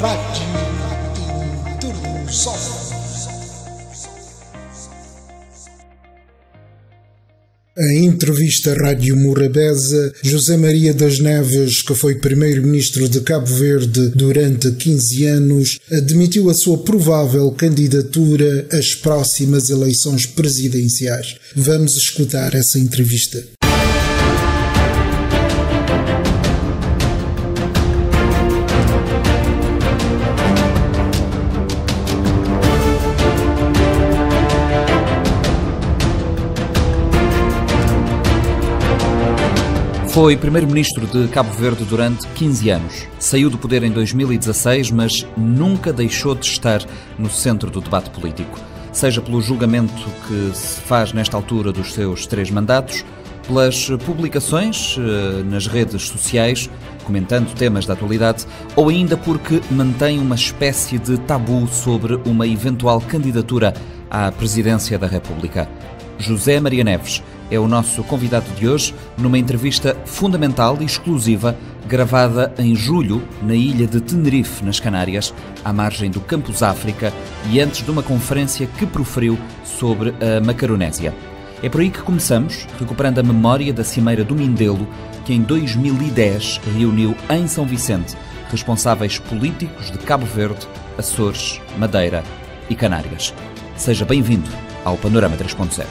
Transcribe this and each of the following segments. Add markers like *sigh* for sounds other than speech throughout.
Rádio. Em entrevista à Rádio Morabeza, José Maria das Neves, que foi primeiro-ministro de Cabo Verde durante 15 anos, admitiu a sua provável candidatura às próximas eleições presidenciais. Vamos escutar essa entrevista. Foi primeiro-ministro de Cabo Verde durante 15 anos. Saiu do poder em 2016, mas nunca deixou de estar no centro do debate político. Seja pelo julgamento que se faz nesta altura dos seus três mandatos, pelas publicações eh, nas redes sociais, comentando temas da atualidade, ou ainda porque mantém uma espécie de tabu sobre uma eventual candidatura à presidência da República. José Maria Neves é o nosso convidado de hoje numa entrevista fundamental e exclusiva gravada em julho na ilha de Tenerife, nas Canárias, à margem do Campus África e antes de uma conferência que proferiu sobre a Macaronésia. É por aí que começamos, recuperando a memória da Cimeira do Mindelo, que em 2010 reuniu em São Vicente responsáveis políticos de Cabo Verde, Açores, Madeira e Canárias. Seja bem-vindo ao Panorama 3.0.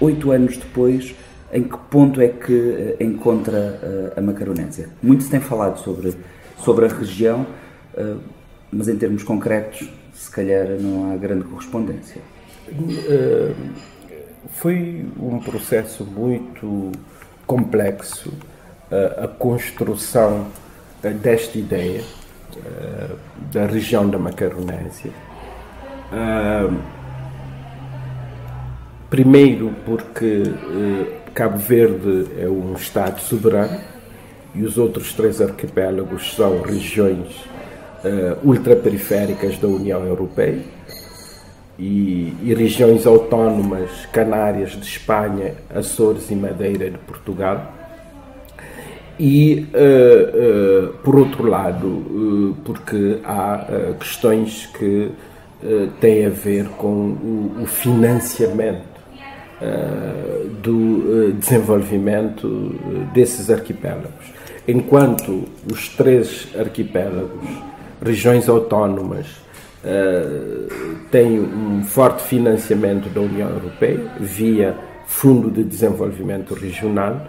Oito anos depois, em que ponto é que uh, encontra uh, a Macaronésia? Muito se tem falado sobre, sobre a região, uh, mas em termos concretos, se calhar não há grande correspondência. foi um processo muito complexo a construção desta ideia da região da Macaronésia. Primeiro, porque eh, Cabo Verde é um Estado soberano e os outros três arquipélagos são regiões eh, ultraperiféricas da União Europeia e, e, regiões autónomas canárias de Espanha, Açores e Madeira de Portugal. E, uh, uh, por outro lado, porque há questões que têm a ver com o, o financiamento do uh, desenvolvimento eh, desses arquipélagos. Enquanto os três arquipélagos, regiões autónomas, têm um forte financiamento da União Europeia via Fundo de Desenvolvimento Regional,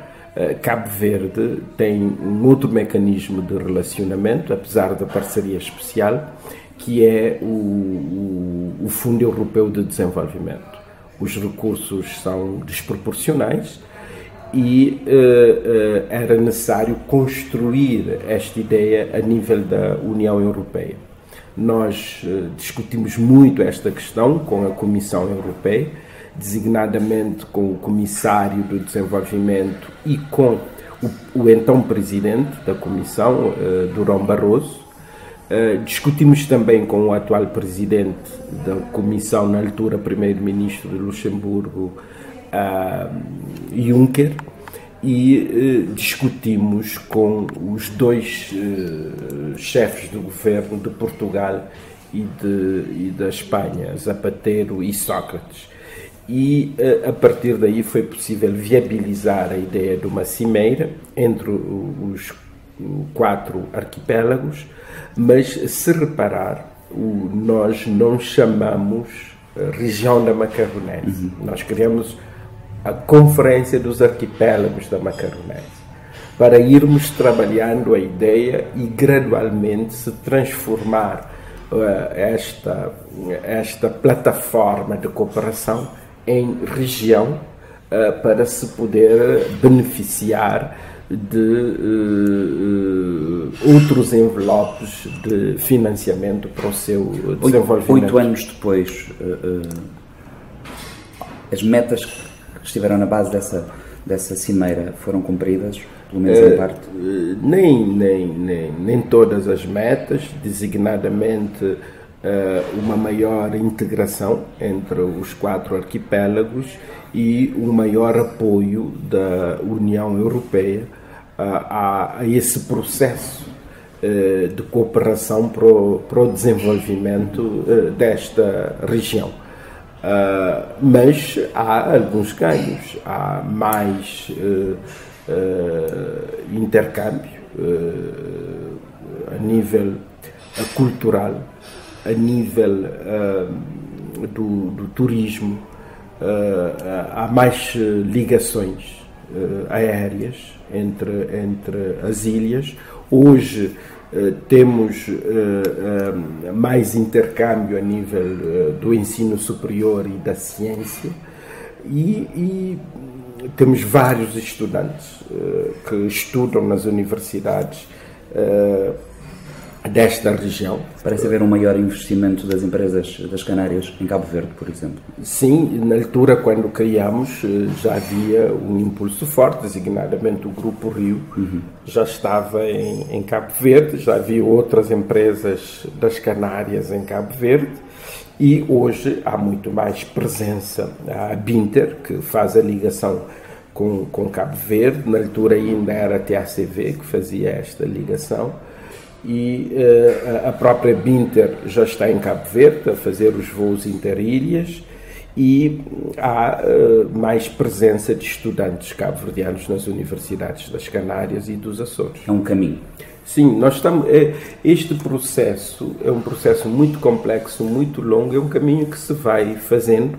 Cabo Verde tem um outro mecanismo de relacionamento, apesar da parceria especial, que é o, o, o Fundo Europeu de Desenvolvimento os recursos são desproporcionais e uh, uh, era necessário construir esta ideia a nível da União Europeia. Nós uh, discutimos muito esta questão com a Comissão Europeia, designadamente com o Comissário do Desenvolvimento e com o, o então Presidente da Comissão, Durão Barroso, Uh, discutimos também com o atual presidente da comissão, na altura primeiro-ministro de Luxemburgo, uh, Juncker, e uh, discutimos com os dois chefes do governo de Portugal e, de, e da Espanha, Zapatero e Sócrates. E a partir daí foi possível viabilizar a ideia de uma cimeira entre os quatro arquipélagos mas se reparar, o, nós não chamamos região da Macaronésia. Uhum. Nós criamos a Conferência dos Arquipélagos da Macaronésia para irmos trabalhando a ideia e gradualmente se transformar uh, esta, esta plataforma de cooperação em região uh, para se poder beneficiar de uh, uh, outros envelopes de financiamento para o seu desenvolvimento. Oito anos depois, uh, as metas que estiveram na base dessa, dessa cimeira foram cumpridas, pelo menos em parte? Nem, nem, nem, nem todas as metas, designadamente uma maior integração entre os quatro arquipélagos e um maior apoio da União Europeia a, a esse processo de cooperação para o, para o desenvolvimento desta região. mas há alguns ganhos, há mais intercâmbio a nível cultural, a nível do, do turismo, há mais ligações aéreas entre, entre as ilhas. Hoje temos mais intercâmbio a nível do ensino superior e da ciência e, e temos vários estudantes que estudam nas universidades desta região. Parece haver um maior investimento das empresas das Canárias em Cabo Verde, por exemplo. Sim, na altura, quando criamos, eh, já havia um impulso forte, designadamente o Grupo Rio uhum. já estava em, em, Cabo Verde, já havia outras empresas das Canárias em Cabo Verde e hoje há muito mais presença. a Binter, que faz a ligação com, com Cabo Verde, na altura ainda era a TACV que fazia esta ligação e uh, a própria Binter já está em Cabo Verde a fazer os voos interilhas e há uh, mais presença de estudantes cabo-verdianos nas universidades das Canárias e dos Açores. É um caminho. Sim, nós estamos. É, este processo é um processo muito complexo, muito longo, é um caminho que se vai fazendo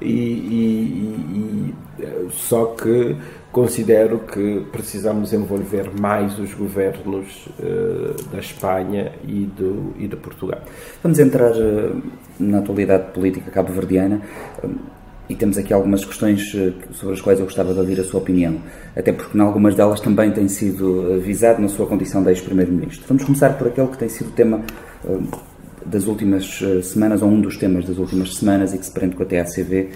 e, e, e só que considero que precisamos envolver mais os governos uh, da Espanha e, do, e de Portugal. Vamos entrar uh, na atualidade política cabo-verdiana uh, e temos aqui algumas questões sobre as quais eu gostava de ouvir a sua opinião, até porque em algumas delas também tem sido visado na sua condição de ex-primeiro-ministro. Vamos começar por aquele que tem sido o tema das últimas semanas, ou um dos temas das últimas semanas e que se prende com a TACV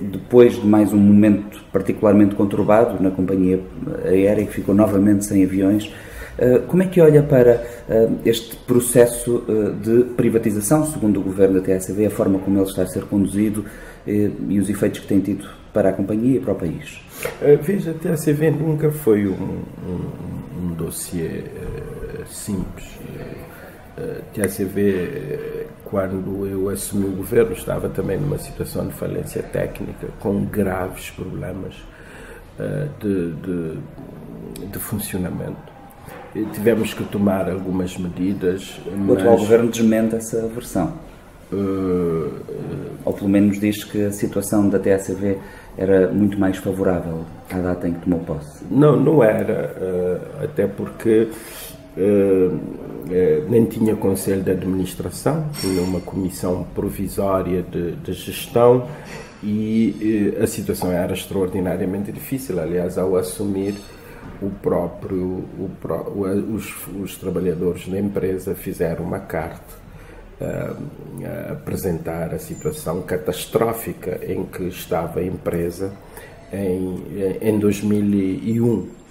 depois de mais um momento particularmente conturbado na companhia aérea, que ficou novamente sem aviões, eh, como é que olha para eh, este processo eh, de privatização, segundo o governo da TSV, a forma como ele está a ser conduzido e os efeitos que tem tido para a companhia e para o país? Veja, a TSV nunca foi um, um, um dossiê simples. A TSV quando eu assumi o governo, estava também numa situação de falência técnica, com graves problemas uh, de, de, de, funcionamento. E tivemos que tomar algumas medidas. O atual governo desmente essa versão. Uh, Ou pelo menos diz que a situação da TSV era muito mais favorável à data em que tomou posse. Não, não era, até porque eh, nem tinha conselho de administração, tinha uma comissão provisória de, de gestão e eh, a situação era extraordinariamente difícil. Aliás, ao assumir o próprio, o, os, os trabalhadores da empresa fizeram uma carta a apresentar a situação catastrófica em que estava a empresa em, em 2001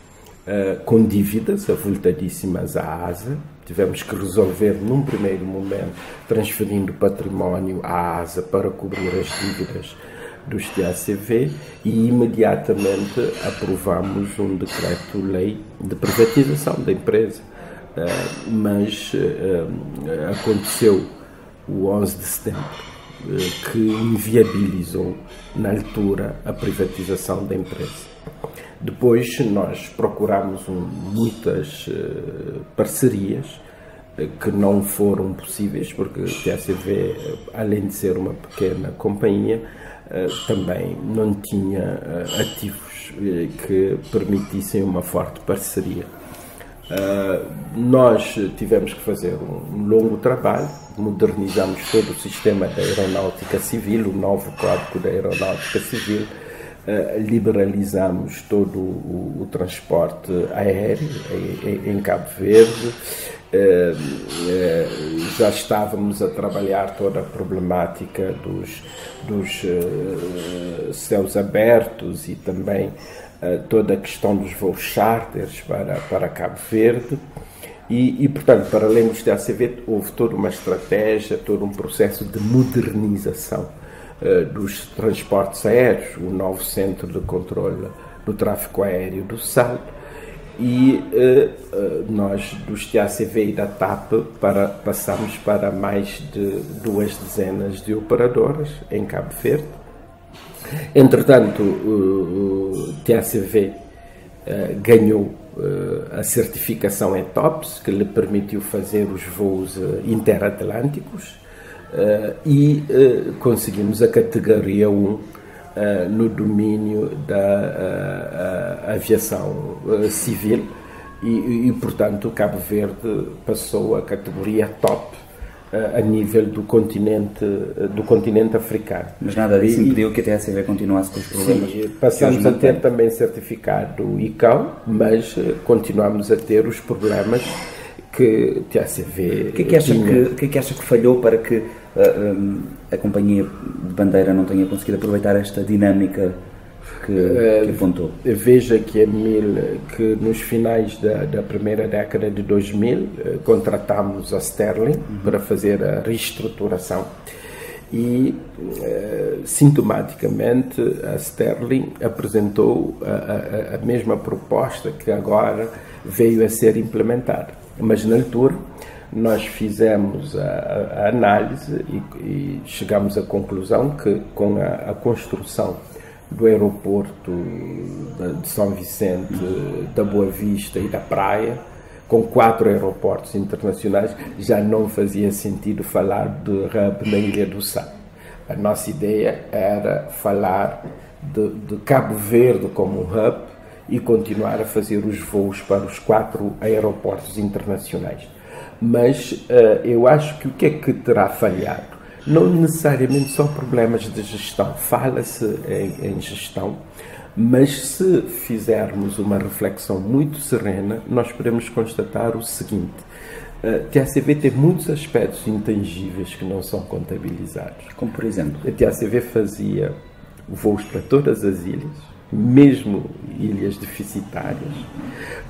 uh, com dívidas avultadíssimas à ASA. Tivemos que resolver, num primeiro momento, transferindo património à ASA para cobrir as dívidas dos TACV e imediatamente aprovamos um decreto-lei de privatização da empresa. Uh, mas uh, aconteceu o 11 de setembro que inviabilizou na altura a privatização da empresa. Depois nós procuramos um, muitas uh, parcerias uh, que não foram possíveis, porque a TACV, além de ser uma pequena companhia, também não tinha ativos que permitissem uma forte parceria. nós tivemos que fazer um longo trabalho, modernizamos todo o sistema da aeronáutica civil, o novo código da aeronáutica civil, liberalizamos todo o, o transporte aéreo em, em, Cabo Verde. Uh, uh, já estávamos a trabalhar toda a problemática dos, dos céus abertos e também toda a questão dos voos charters para, para Cabo Verde. E, e, portanto, para além do TACV, houve toda uma estratégia, todo um processo de modernização dos transportes aéreos, o novo centro de controle do tráfego aéreo do SAL, e uh, uh, nós dos TACV e da TAP para, passamos para mais de duas dezenas de operadoras em Cabo Verde. Entretanto, o, TACV ganhou a certificação ETOPS, que lhe permitiu fazer os voos interatlânticos, e conseguimos a categoria 1 uh, no domínio da aviação civil e, e, portanto, Cabo Verde passou a categoria top a nível do continente, do continente africano. Mas nada disso impediu que a TSV continuasse com os problemas? Sim, passamos a ter também certificado ICAO, mas continuamos a ter os problemas que a TSV. O que é que acha, que, que, é que, acha que falhou para que a, a companhia de bandeira não tenha conseguido aproveitar esta dinâmica que, que, apontou? Veja que, que nos finais da, da, primeira década de 2000 eh, contratámos a Sterling uhum. para fazer a reestruturação e sintomaticamente a Sterling apresentou a, a, a mesma proposta que agora veio a ser implementada. Mas na altura nós fizemos a, a análise e, e, chegamos à conclusão que com a, a construção do aeroporto de São Vicente, da Boa Vista e da Praia, com quatro aeroportos internacionais, já não fazia sentido falar de hub na Ilha do Sal. A nossa ideia era falar de, de Cabo Verde como um hub e continuar a fazer os voos para os quatro aeroportos internacionais mas uh, eu acho que o que é que terá falhado? Não necessariamente são problemas de gestão, fala-se em, em gestão, mas se fizermos uma reflexão muito serena, nós podemos constatar o seguinte: a eh, TACV tem muitos aspectos intangíveis que não são contabilizados. Como por exemplo? A TACV fazia voos para todas as ilhas, mesmo ilhas deficitárias.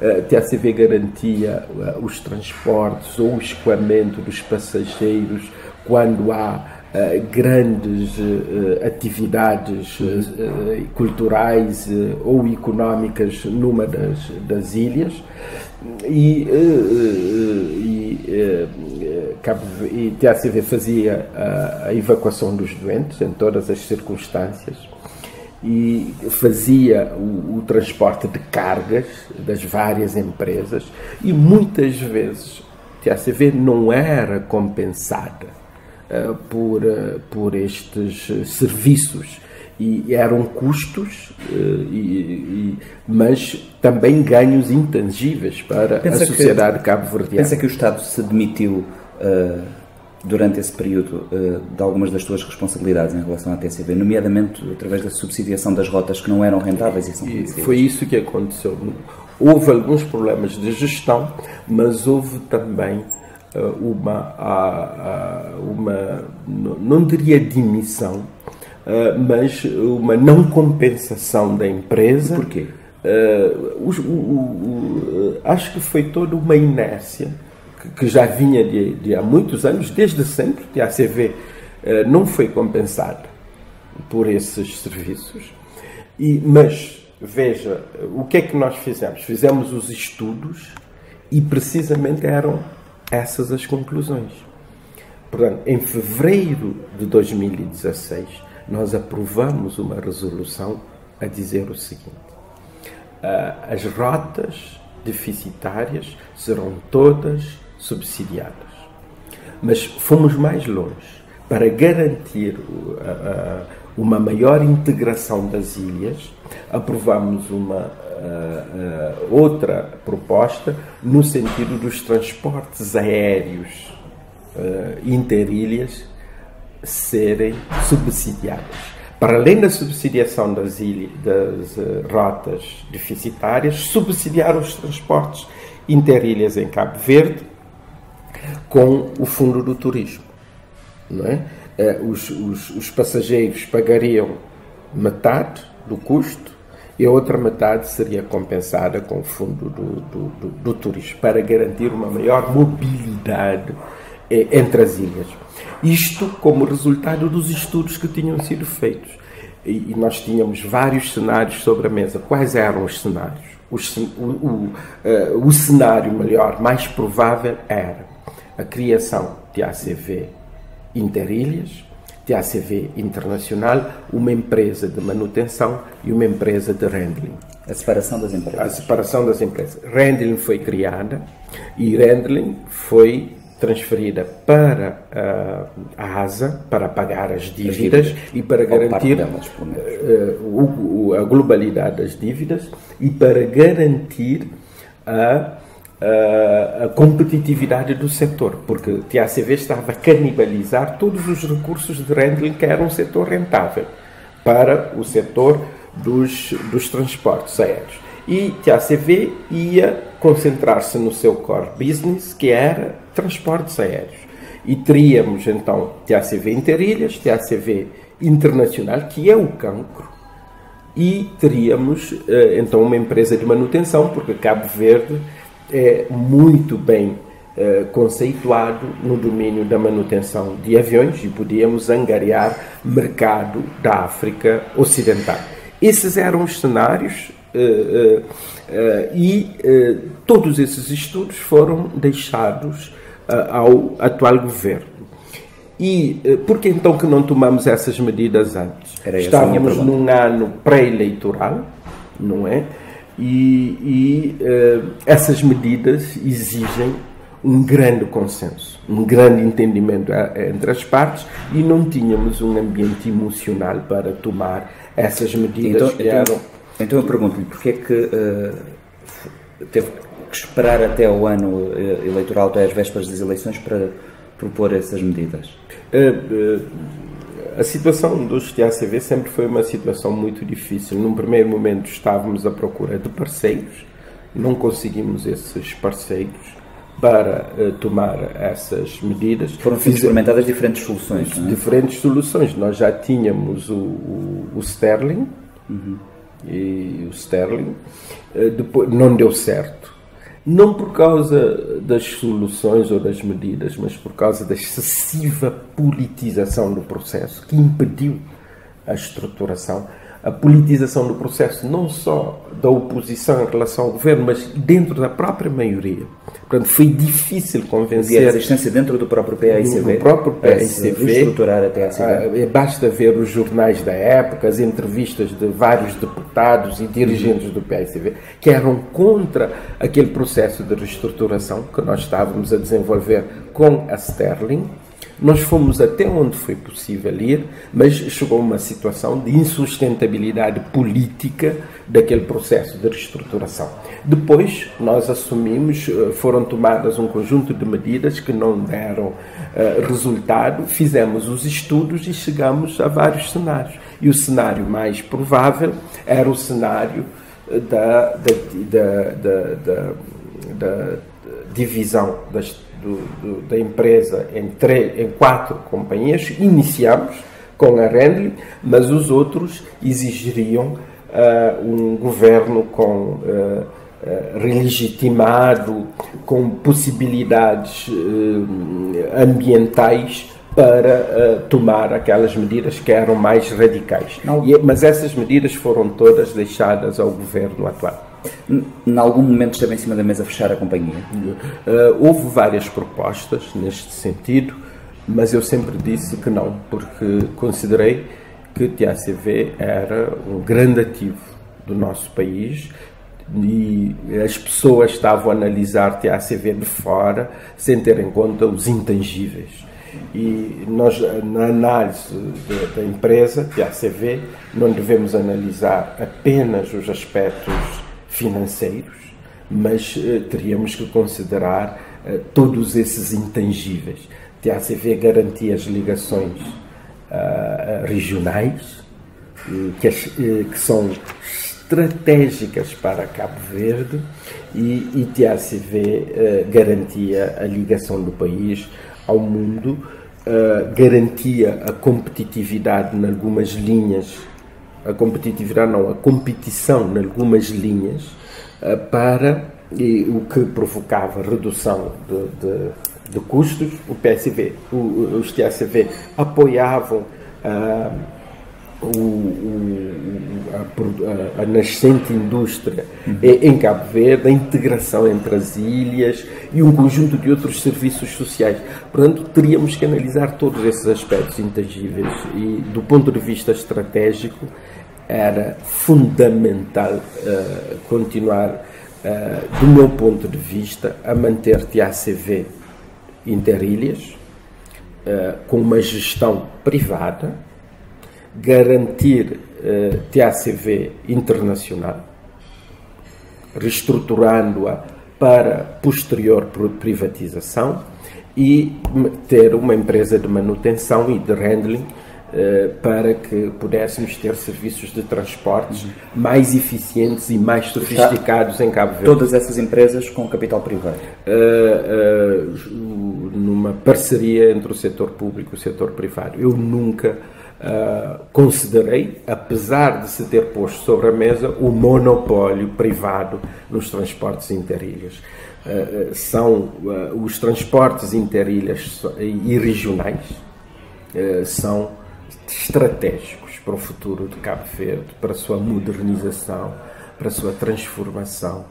A TACV garantia eh, os transportes ou o escoamento dos passageiros quando há Uh, grandes atividades culturais ou económicas numa das, das ilhas e, e, e TACV fazia a evacuação dos doentes em todas as circunstâncias e fazia o, o, transporte de cargas das várias empresas e muitas vezes a TACV não era compensada uh, por, uh, por estes serviços e eram custos, uh, e, e, mas também ganhos intangíveis para pensa a sociedade cabo-verdiana. Pensa que o Estado se demitiu durante esse período uh, de algumas das tuas responsabilidades em relação à TCB, nomeadamente através da subsidiação das rotas que não eram rentáveis e são e Foi isso que aconteceu. Houve alguns problemas de gestão, mas houve também uh, uma, uma, não diria demissão, uh, mas uma não compensação da empresa. Porquê? Acho que foi toda uma inércia que já vinha de, de há muitos anos, desde sempre, que a ACV eh, não foi compensada por esses serviços. E, mas, veja, o que é que nós fizemos? Fizemos os estudos e precisamente eram essas as conclusões. Portanto, em fevereiro de 2016, nós aprovamos uma resolução a dizer o seguinte: uh, as rotas deficitárias serão todas subsidiadas. Mas fomos mais longe para garantir uma maior integração das ilhas. Aprovamos uma outra proposta no sentido dos transportes aéreos interilhas serem subsidiados. Para além da subsidiação das, ilhas, das rotas deficitárias, subsidiar os transportes interilhas em Cabo Verde, com o fundo do turismo. Não é? Eh, os, os, os passageiros pagariam metade do custo e a outra metade seria compensada com o fundo do, do, do, do turismo, para garantir uma maior mobilidade eh, entre as ilhas. Isto como resultado dos estudos que tinham sido feitos. E, e nós tínhamos vários cenários sobre a mesa. Quais eram os cenários? O, o, uh, o cenário melhor, mais provável, era a criação de ACV interilhas, TACV Internacional, uma empresa de manutenção e uma empresa de rendling. A separação das empresas. A separação das empresas. Rendling foi criada e Rendling foi transferida para uh, a ASA para pagar as dívidas, dívidas. e para garantir delas, uh, a globalidade das dívidas e para garantir a a competitividade do setor, porque o TACV estava a canibalizar todos os recursos de rendering que era um setor rentável para o setor dos, dos transportes aéreos. E TACV ia concentrar-se no seu core business, que era transportes aéreos. E teríamos então TACV Interilhas, TACV Internacional, que é o cancro, e teríamos eh, então uma empresa de manutenção, porque Cabo Verde é muito bem é, conceituado no domínio da manutenção de aviões e podíamos angariar mercado da África Ocidental. Esses eram os cenários é, é, e todos esses estudos foram deixados ao atual governo. E por que então que não tomamos essas medidas antes? Estávamos num ano pré-eleitoral, não é? E, e uh, essas medidas exigem um grande consenso, um grande entendimento eh, entre as partes e não tínhamos um ambiente emocional para tomar essas medidas então, então. Então eu pergunto-lhe, porquê é que uh, teve que esperar até o ano eleitoral, até as vésperas das eleições, para propor essas medidas? Uh, a situação dos TACV sempre foi uma situação muito difícil. Num primeiro momento estávamos à procura de parceiros, não conseguimos esses parceiros para uh, tomar essas medidas. Foram experimentadas diferentes soluções. É? Diferentes soluções. Nós já tínhamos o, o, o Sterling uhum. e o Sterling, uh, depois não deu certo não por causa das soluções ou das medidas, mas por causa da excessiva politização do processo que impediu a estruturação a politização do processo, não só da oposição em relação ao governo, mas dentro da própria maioria. Portanto, foi difícil convencer. E a resistência dentro do próprio PAICV. Do próprio PAICV. Estruturar a PAICV. Ah, basta ver os jornais da época, as entrevistas de vários deputados e dirigentes do PAICV, que eram contra aquele processo de reestruturação que nós estávamos a desenvolver com a Sterling nós fomos até onde foi possível ir, mas chegou uma situação de insustentabilidade política daquele processo de reestruturação. Depois, nós assumimos, eh, foram tomadas um conjunto de medidas que não deram uh, resultado, fizemos os estudos e chegamos a vários cenários. E o cenário mais provável era o cenário da, da, da, da, da divisão das do, do, da empresa em, três, em quatro companhias. Iniciamos com a Rendley, mas os outros exigiriam uh, um governo com uh, uh, relegitimado, com possibilidades ambientais para tomar aquelas medidas que eram mais radicais. E, mas essas medidas foram todas deixadas ao governo atual. Em algum momento esteve em cima da mesa fechar a companhia? Uh, houve várias propostas neste sentido, mas eu sempre disse que não, porque considerei que o TACV era um grande ativo do nosso país e as pessoas estavam a analisar TACV de fora sem ter em conta os intangíveis. E nós, na análise da, empresa, TACV, não devemos analisar apenas os aspectos financeiros, mas uh, teríamos que considerar uh, todos esses intangíveis. TACV garantia as ligações uh, regionais, que, que, são estratégicas para Cabo Verde, e, TACV garantia a ligação do país ao mundo, garantia a competitividade em algumas linhas a competitividade não, a competição em algumas linhas para e, o que provocava redução de, de, de custos. O PSV, o, os TSV apoiavam o, o, a, a, nascente indústria uhum. em Cabo Verde, a integração entre as ilhas e um conjunto de outros serviços sociais. Portanto, teríamos que analisar todos esses aspectos intangíveis e, do ponto de vista estratégico, era fundamental uh, continuar, uh, do meu ponto de vista, a manter TACV interilhas, uh, com uma gestão privada garantir uh, TACV internacional, reestruturando-a para posterior privatização e ter uma empresa de manutenção e de handling para que pudéssemos ter serviços de transportes mais eficientes e mais sofisticados em Cabo Verde. Todas essas empresas com capital privado? Uh, uh, numa parceria entre o setor público e o setor privado. Eu nunca Uh, considerei, apesar de se ter posto sobre a mesa, o monopólio privado nos transportes interilhas. São os transportes interilhas e regionais são estratégicos para o futuro de Cabo Verde, para a sua modernização, para a sua transformação,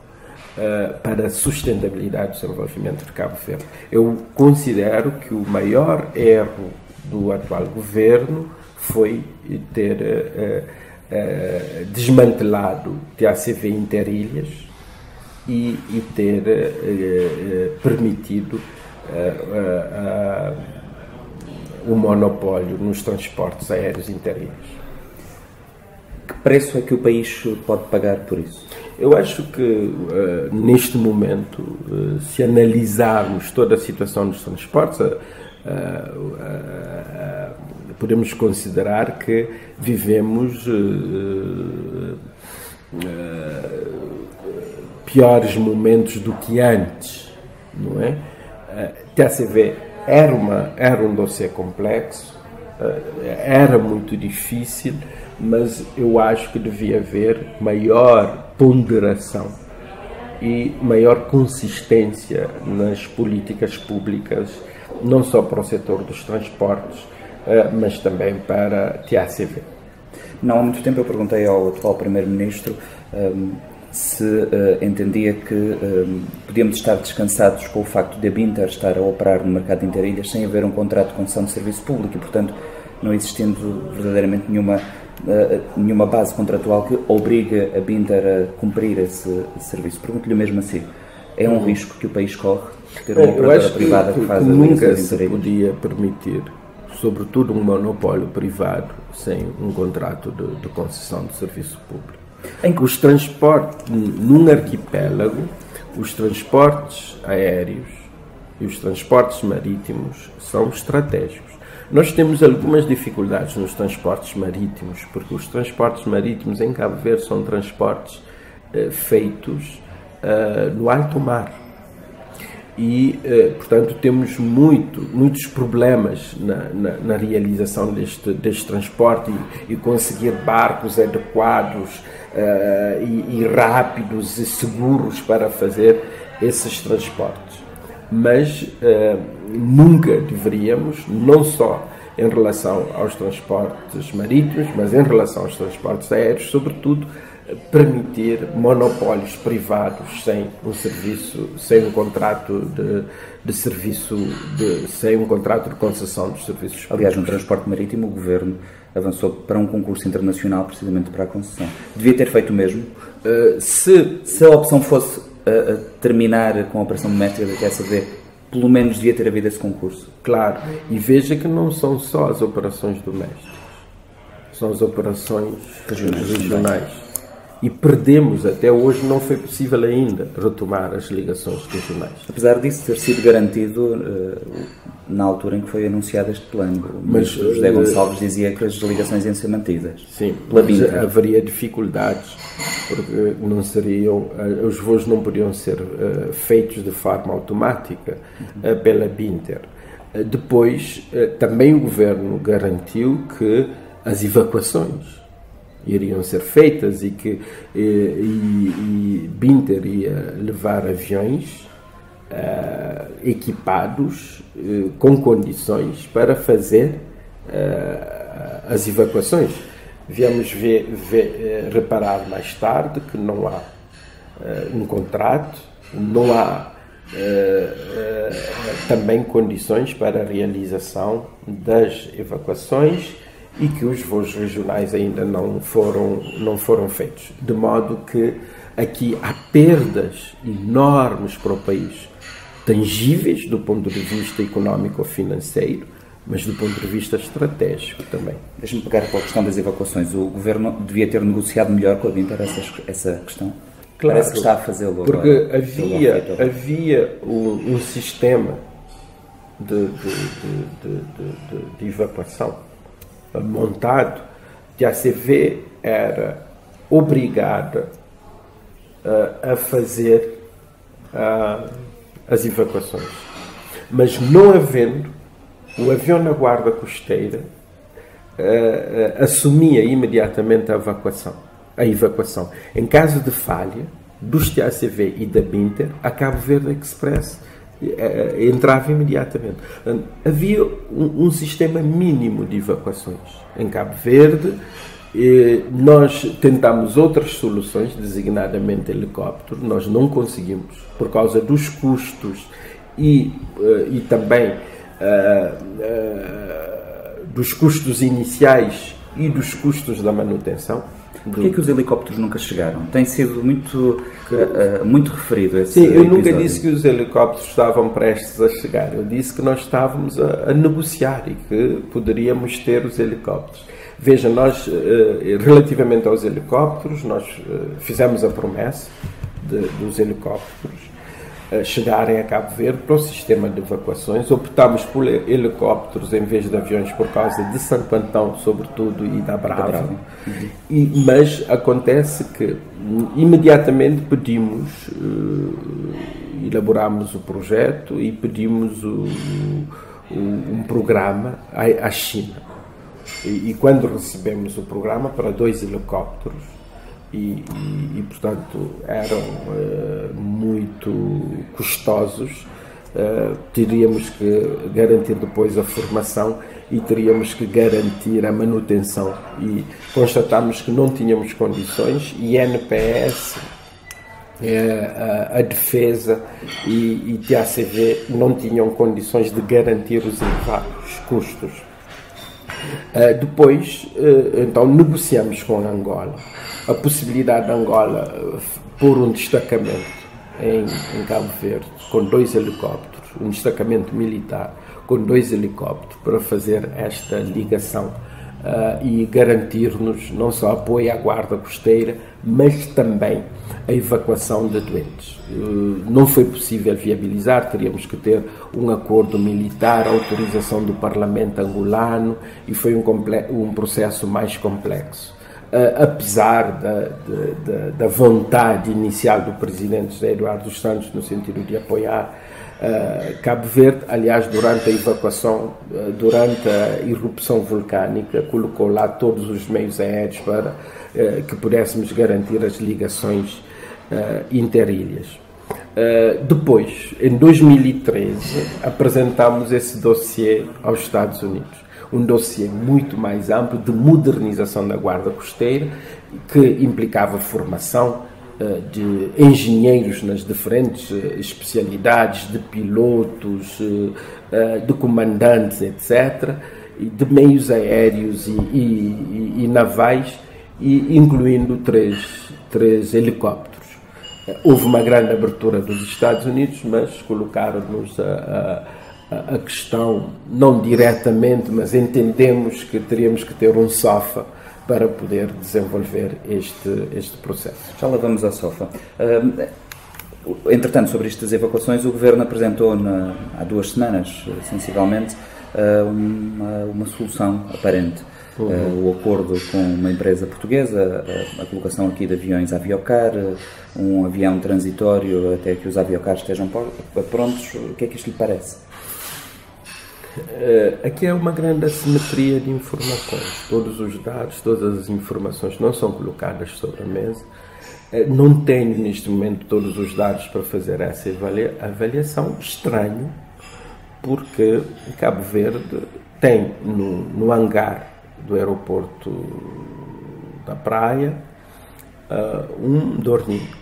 para a sustentabilidade do desenvolvimento de Cabo Verde. Eu considero que o maior erro do atual governo foi ter uh, uh, desmantelado TACV Interilhas e, e ter permitido o monopólio nos transportes aéreos interilhas. Que preço é que o país pode pagar por isso? Eu acho que neste momento, se analisarmos toda a situação dos transportes, podemos considerar que vivemos uh, uh, piores momentos do que antes, não é? Uh, TCV era, uma, era um dossiê complexo, era muito difícil, mas eu acho que devia haver maior ponderação e maior consistência nas políticas públicas, não só para o setor dos transportes, eh, mas também para TACV. Não há muito tempo eu perguntei ao atual Primeiro-Ministro ehm, se uh, entendia que um, ehm, podíamos estar descansados com o facto de a Binter estar a operar no mercado de interilhas sem haver um contrato de concessão de serviço público e, portanto, não existindo verdadeiramente nenhuma, uh, nenhuma base contratual que obriga a Binter a cumprir esse, serviço. Pergunto-lhe mesmo assim, é um uhum. risco que o país corre ter uma operadora privada que, que faz que nunca se podia permitir sobretudo um monopólio privado sem um contrato de, de concessão de serviço público. Em que os transportes, num arquipélago, os transportes aéreos e os transportes marítimos são estratégicos. Nós temos algumas dificuldades nos transportes marítimos, porque os transportes marítimos em Cabo Verde são transportes eh, feitos eh, no alto mar e, eh, portanto, temos muito, muitos problemas na, na, na realização deste, deste transporte e, e conseguir barcos adequados uh, e, e, rápidos e seguros para fazer esses transportes. Mas uh, nunca deveríamos, não só em relação aos transportes marítimos, mas em relação aos transportes aéreos, sobretudo, permitir monopólios privados sem um serviço, sem um contrato de, de serviço, de, sem um contrato de concessão dos serviços. Aliás, no transporte marítimo, o governo avançou para um concurso internacional precisamente para a concessão. Devia ter feito o mesmo? Uh, se, se a opção fosse uh, terminar com a operação doméstica da TSD, pelo menos devia ter havido esse concurso. Claro, e veja que não são só as operações domésticas, são as operações regionais. regionais e perdemos até hoje, não foi possível ainda retomar as ligações regionais. Apesar disso ter sido garantido uh, na altura em que foi anunciado este plano, mas José eh, Gonçalves dizia que as ligações iam ser mantidas. Sim, mas haveria dificuldades porque não seriam, uh, os voos não podiam ser uh, feitos de forma automática pela Binter. depois, também o governo garantiu que as evacuações iriam ser feitas e que e, e, e Binter ia levar aviões uh, equipados uh, com condições para fazer uh, as evacuações. Viemos ver, ver, reparar mais tarde que não há um contrato, não há também condições para a realização das evacuações e que os voos regionais ainda não foram, não foram feitos. De modo que aqui há perdas enormes para o país, tangíveis do ponto de vista económico-financeiro, mas do ponto de vista estratégico também. Deixa-me pegar para a questão das evacuações. O governo devia ter negociado melhor com a Binter essa, essa questão? Claro, Parece que está a fazê-lo Porque agora, havia, havia um, um sistema de, de, de, de evacuação montado que a CV era obrigada uh, a fazer uh, as evacuações. Mas não havendo, o avião na guarda costeira uh, assumia imediatamente a evacuação. A evacuação. Em caso de falha dos TACV e da Binter, a Cabo Verde Express entrava imediatamente. Havia um, um, sistema mínimo de evacuações em Cabo Verde. nós tentámos outras soluções, designadamente helicóptero, nós não conseguimos por causa dos custos e, eh, e também uh, uh, dos custos iniciais e dos custos da manutenção. Porquê que os helicópteros nunca chegaram? Tem sido muito, uh, muito referido esse Sim, eu episódio. nunca disse que os helicópteros estavam prestes a chegar. Eu disse que nós estávamos a, a negociar e que poderíamos ter os helicópteros. Veja, nós, uh, relativamente aos helicópteros, nós uh, fizemos a promessa de, dos helicópteros chegarem a Cabo Verde para o sistema de evacuações. Optámos por helicópteros em vez de aviões por causa de Santo Antão, sobretudo, e da Brava. Da Brava. Uhum. E, mas acontece que imediatamente pedimos, uh, elaboramos o projeto e pedimos o, o, um programa à, à China. E, e quando recebemos o programa para dois helicópteros, e, e, e portanto eram uh, muito custosos. Uh, teríamos que garantir depois a formação e teríamos que garantir a manutenção e constatámos que não tínhamos condições e NPS eh, a, a, defesa e, e TACV não tinham condições de garantir os elevados custos. Uh, depois, uh, então, negociamos com Angola a possibilidade de Angola eh, pôr um destacamento em, em Cabo Verde com dois helicópteros, um destacamento militar com dois helicópteros para fazer esta ligação uh, e garantir-nos não só apoio à guarda costeira, mas também a evacuação de doentes. Uh, não foi possível viabilizar, teríamos que ter um acordo militar, autorização do Parlamento angolano e foi um, um processo mais complexo. Uh, apesar da, da, vontade inicial do presidente José Eduardo Santos no sentido de apoiar uh, Cabo Verde, aliás, durante a evacuação, uh, durante a erupção vulcânica, colocou lá todos os meios aéreos para que pudéssemos garantir as ligações interilhas. depois, em 2013, apresentámos esse dossiê aos Estados Unidos um dossiê muito mais amplo de modernização da Guarda Costeira, que implicava formação de engenheiros nas diferentes uh, especialidades, de pilotos, uh, de comandantes, etc., de meios aéreos e, e, e, e navais, e incluindo três, três helicópteros. Houve uma grande abertura dos Estados Unidos, mas colocaram-nos a, a a questão, não diretamente, mas entendemos que teríamos que ter um SOFA para poder desenvolver este, este processo. Já lá vamos ao SOFA. entretanto, sobre estas evacuações, o Governo apresentou na, há duas semanas, sensivelmente, uma, uma solução aparente. Uhum. Uh, o acordo com uma empresa portuguesa, a, a colocação aqui de aviões aviocar, um avião transitório até que os aviocars estejam prontos. O que é que isto lhe parece? Uh, aqui é uma grande assimetria de informações. Todos os dados, todas as informações não são colocadas sobre a mesa. Uh, não tenho neste momento todos os dados para fazer essa avaliação. Estranho, porque Cabo Verde tem no, no hangar do aeroporto da praia uh, um dorninho.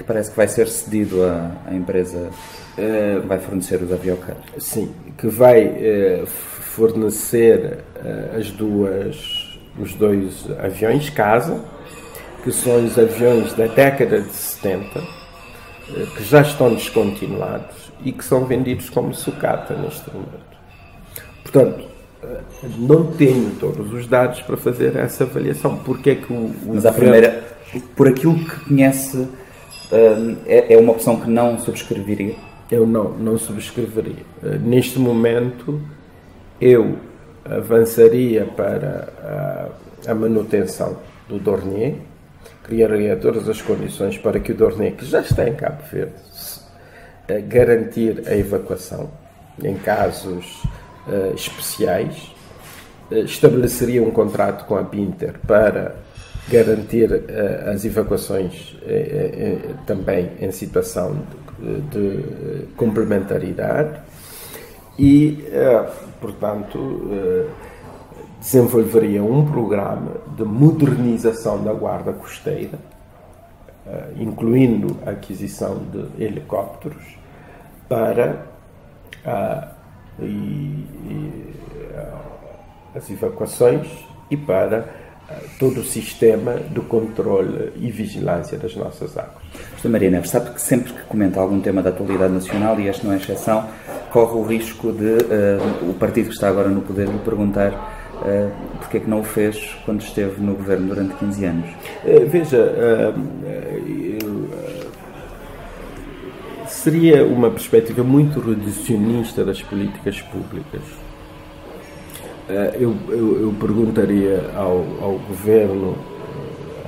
Que parece que vai ser cedido à, à empresa que vai fornecer os aviocares. Sim, que vai uh, fornecer uh, as duas, os dois aviões casa, que são os aviões da década de 70, que já estão descontinuados e que são vendidos como sucata neste momento. Portanto, não tenho todos os dados para fazer essa avaliação. Porque é que o, o Mas a primeira, por aquilo que conhece, é, é uma opção que não subscreveria? Eu não, não subscreveria. Neste momento, eu avançaria para a, manutenção do Dornier, criaria todas as condições para que o Dornier, que já está em Cabo Verde, garantir a evacuação em casos uh, especiais, estabeleceria um contrato com a Pinter para garantir uh, as evacuações também em situação de, de complementaridade e, portanto, desenvolveria um programa de modernização da guarda costeira, incluindo a aquisição de helicópteros para e, e as evacuações e para todo o sistema de controle e vigilância das nossas águas. Maria Neves, sabe que sempre que comenta algum tema da atualidade nacional, e este não é exceção, corre o risco de uh, o partido que está agora no poder lhe perguntar uh, porque é que não o fez quando esteve no governo durante 15 anos. Uh, veja, seria uma perspectiva muito reducionista das políticas públicas. Eh, eu, eu, eu perguntaria ao, ao, governo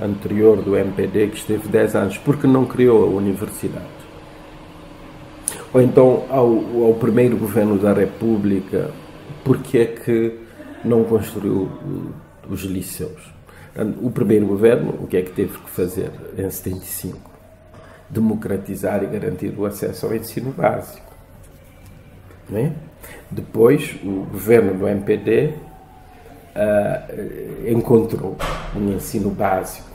eh, anterior do MPD, que esteve 10 anos, por que não criou a universidade? Ou então ao, ao primeiro governo da República, por que é que não construiu os liceus? O primeiro governo, o que é que teve que fazer em 75? democratizar e garantir o acesso ao ensino básico. É? Depois, o governo do MPD uh, ah, encontrou um ensino básico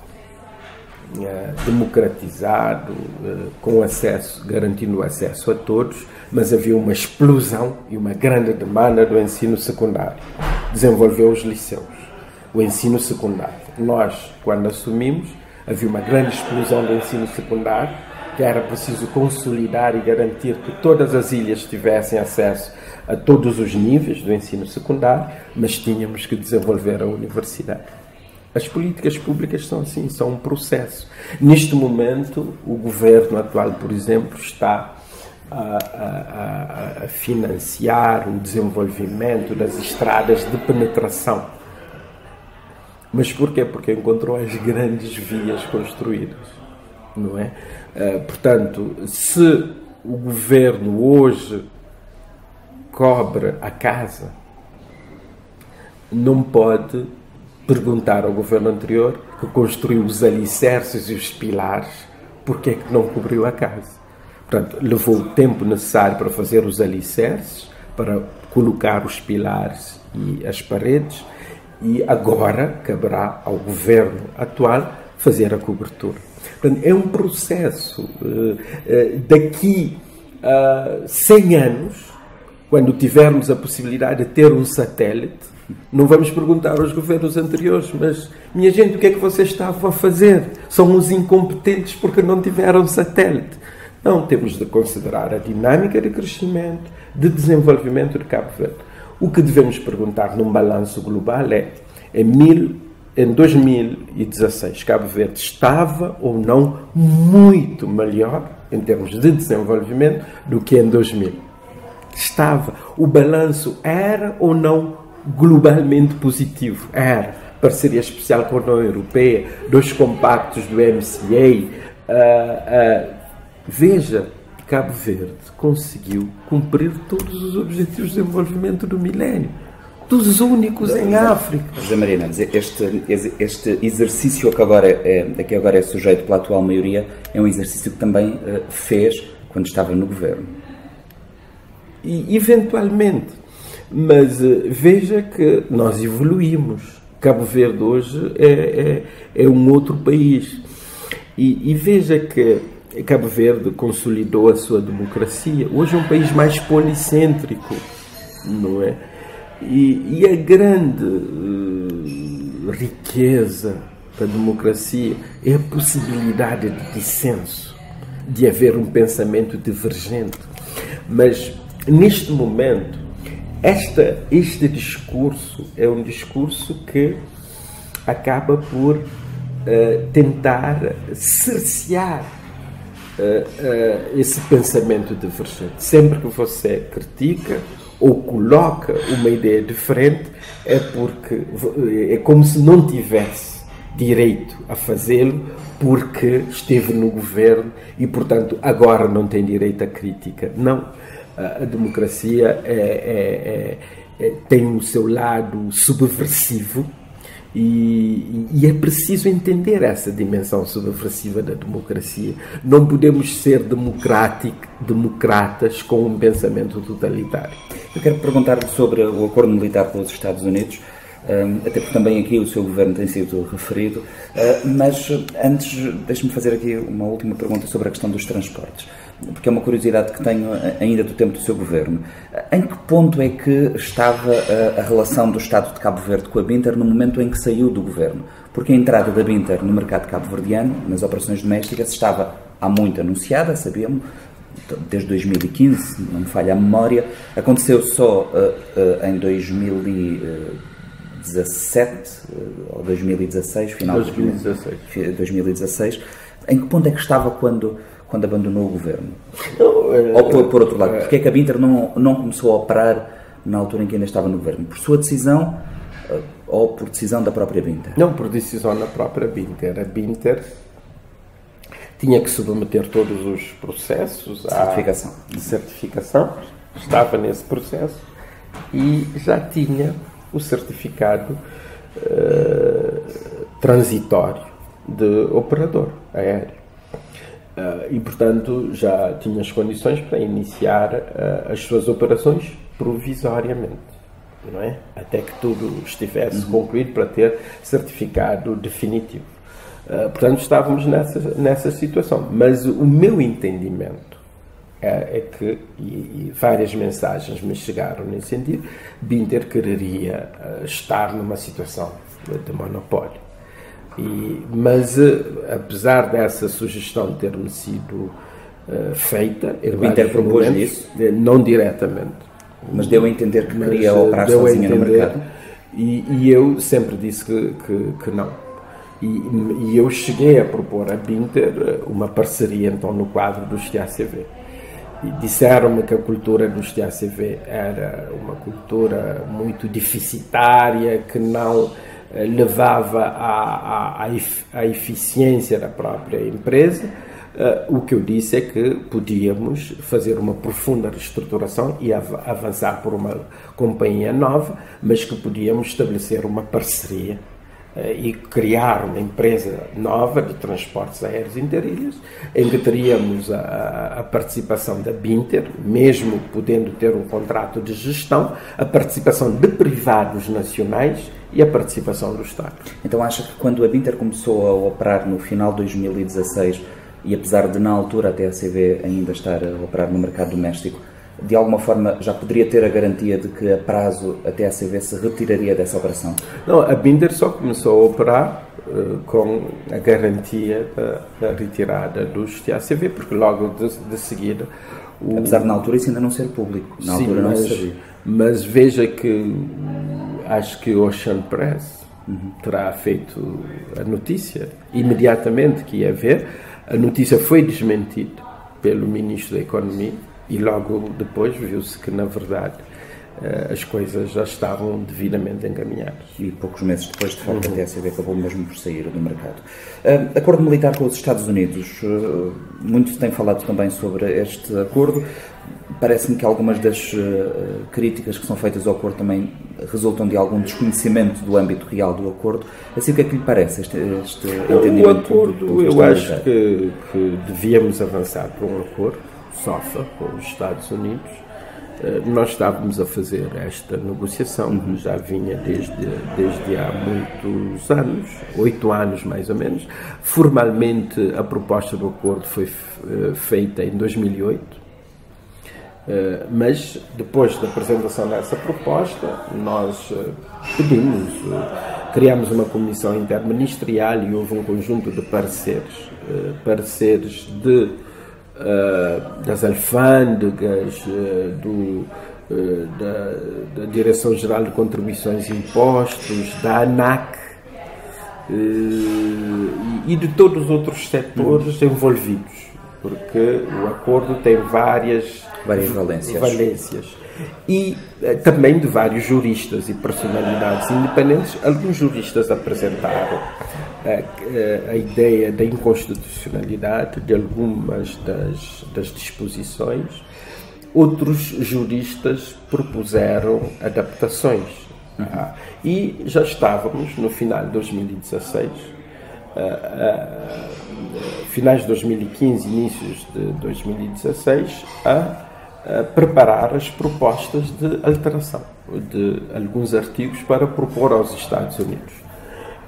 uh, democratizado, uh, com acesso, garantindo acesso a todos, mas havia uma explosão e uma grande demanda do ensino secundário. Desenvolveu os liceus, o ensino secundário. Nós, quando assumimos, havia uma grande explosão do ensino secundário, que era preciso consolidar e garantir que todas as ilhas tivessem acesso a todos os níveis do ensino secundário, mas tínhamos que desenvolver a universidade. As políticas públicas são assim, são um processo. Neste momento, o governo atual, por exemplo, está a, a, a financiar o desenvolvimento das estradas de penetração mas porquê? Porque encontrou as grandes vias construídas, não é? Uh, portanto, se o governo hoje cobra a casa, não pode perguntar ao governo anterior que construiu os alicerces e os pilares porque é que não cobriu a casa. Portanto, levou o tempo necessário para fazer os alicerces, para colocar os pilares e as paredes, e agora caberá ao governo atual fazer a cobertura. Portanto, é um processo. Eh, eh, daqui a 100 anos, quando tivermos a possibilidade de ter um satélite, não vamos perguntar aos governos anteriores, mas minha gente, o que é que vocês estavam a fazer? São incompetentes porque não tiveram satélite. Não, temos de considerar a dinâmica de crescimento, de desenvolvimento de Cabo Verde. O que devemos perguntar num balanço global é: em, mil, em 2016, Cabo Verde estava ou não muito melhor em termos de desenvolvimento do que em 2000? Estava. O balanço era ou não globalmente positivo? Era. Parceria especial com a União Europeia, dois compactos do MCA. Uh, uh, veja, Cabo Verde conseguiu cumprir todos os objetivos de desenvolvimento do milénio. Dos únicos em África. José Maria este, este exercício que agora é, que agora é sujeito pela atual maioria é um exercício que também uh, fez quando estava no governo. E, eventualmente. Mas uh, veja que nós evoluímos. Cabo Verde hoje é, é, é um outro país. E, e veja que Cabo Verde consolidou a sua democracia. Hoje é um país mais policêntrico, não é? E, e a grande uh, riqueza da democracia é a possibilidade de dissenso, de haver um pensamento divergente. Mas neste momento, esta, este discurso é um discurso que acaba por uh, tentar cercear uh, uh, esse pensamento divergente. Sempre que você critica ou coloca uma ideia diferente, é porque é como se não tivesse direito a fazê-lo porque esteve no governo e, portanto, agora não tem direito à crítica. Não. A democracia é, é, é, é tem o seu lado subversivo e, e, é preciso entender essa dimensão subversiva da democracia. Não podemos ser democratas com um pensamento totalitário. Eu quero perguntar-lhe sobre o acordo militar com os Estados Unidos, até porque também aqui o seu governo tem sido referido, ah, mas antes deixe-me fazer aqui uma última pergunta sobre a questão dos transportes porque é uma curiosidade que tenho ainda do tempo do seu governo. Em que ponto é que estava a, a relação do Estado de Cabo Verde com a Binter no momento em que saiu do governo? Porque a entrada da Binter no mercado cabo-verdiano, nas operações domésticas, estava há muito anunciada, sabíamos, desde 2015, não me falha a memória. Aconteceu só uh, uh, em 2017 uh, ou 2016, final 2016. de 2016. Em que ponto é que estava quando quando abandonou o governo? Não, Ou por, por, outro lado, porque é que a Binter não, não começou a operar na altura em que ainda estava no governo? Por sua decisão eh, ou por decisão da própria Binter? Não, por decisão da própria Binter. A Binter tinha que submeter todos os processos de certificação. certificação, estava nesse processo e já tinha o certificado uh, transitório de operador aéreo. Uh, e, portanto, já tinha as condições para iniciar uh, as suas operações provisoriamente, não é? Até que tudo estivesse uhum. concluído para ter certificado definitivo. Uh, portanto, estávamos nessa, nessa situação. Mas o meu entendimento é, é que, e, e, várias mensagens me chegaram nesse sentido, Binter quereria estar numa situação de monopólio. E, mas, eh, apesar dessa sugestão ter-me sido uh, feita, o Inter propôs isso? Não diretamente. Mas deu a entender que queria mas, operar sozinha no mercado? E, e, eu sempre disse que, que, que não. E, e, eu cheguei a propor a Binter uma parceria então no quadro do STACV. E disseram-me que a cultura do STACV era uma cultura muito deficitária, que não eh, levava à, à, à eficiência da própria empresa. Uh, o que eu disse é que podíamos fazer uma profunda reestruturação e av avançar por uma companhia nova, mas que podíamos estabelecer uma parceria e criar uma empresa nova de transportes aéreos interilhas, em que teríamos a, a, participação da Binter, mesmo podendo ter um contrato de gestão, a participação de privados nacionais e a participação do Estado. Então acha que quando a Binter começou a operar no final de 2016 e apesar de na altura a TACV ainda estar a operar no mercado doméstico, de alguma forma já poderia ter a garantia de que a prazo a TACV se retiraria dessa operação? Não, a Binder só começou a operar uh, com a garantia da, da, retirada dos TACV, porque logo de, de seguida... O... Apesar de na altura isso ainda não ser público, na Sim, altura não mas, sabia. Mas veja que acho que o Ocean Press uhum. terá feito a notícia imediatamente que ia ver. A notícia foi desmentida pelo Ministro da Economia e logo depois viu-se que, na verdade, eh, as coisas já estavam devidamente encaminhadas. E poucos meses depois, de facto, uhum. a TSB acabou mesmo por sair do mercado. Uh, acordo militar com os Estados Unidos. Uh, muito se tem falado também sobre este acordo. Parece-me que algumas das uh, críticas que são feitas ao acordo também resultam de algum desconhecimento do âmbito real do acordo. Assim, o que é que lhe parece este, este entendimento? O acordo, do, do eu acho que, que devíamos avançar para um acordo, SOFA, com os Estados Unidos, eh, nós estávamos a fazer esta negociação, uhum. já vinha desde, desde há muitos anos, oito anos mais ou menos. Formalmente, a proposta do acordo foi eh, feita em 2008, eh, mas depois da apresentação dessa proposta, nós pedimos, criamos uma comissão interministerial e houve um conjunto de pareceres, pareceres de uh, das alfândegas, uh, do, uh, da, da Direção-Geral de Contribuições e Impostos, da ANAC e de todos os outros setores uhum. envolvidos, porque o acordo tem várias, várias valências. valências. E também de vários juristas e personalidades independentes. Alguns juristas apresentaram a, a, ideia da inconstitucionalidade de algumas das, das disposições. Outros juristas propuseram adaptações. Uhum. E já estávamos no final de 2016, uh, uh, finais de 2015, inícios de 2016, a, a preparar as propostas de alteração de alguns artigos para propor aos Estados Unidos.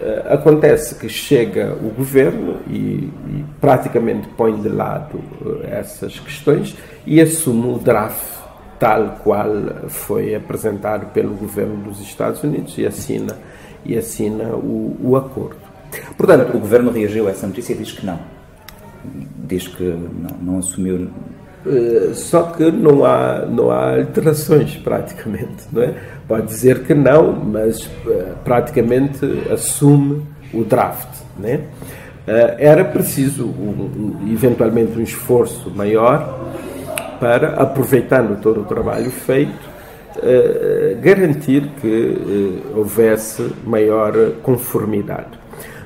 Eh, acontece que chega o governo e, e, praticamente põe de lado eh, essas questões e assume o draft tal qual foi apresentado pelo governo dos Estados Unidos e assina, e assina o, o acordo. Portanto, o governo reagiu a essa notícia e diz que não. Diz que não, não assumiu só que não há, não há alterações praticamente, não é? Pode dizer que não, mas uh, praticamente assume o draft, né? Era preciso um, eventualmente um esforço maior para, aproveitando todo o trabalho feito, garantir que houvesse maior conformidade.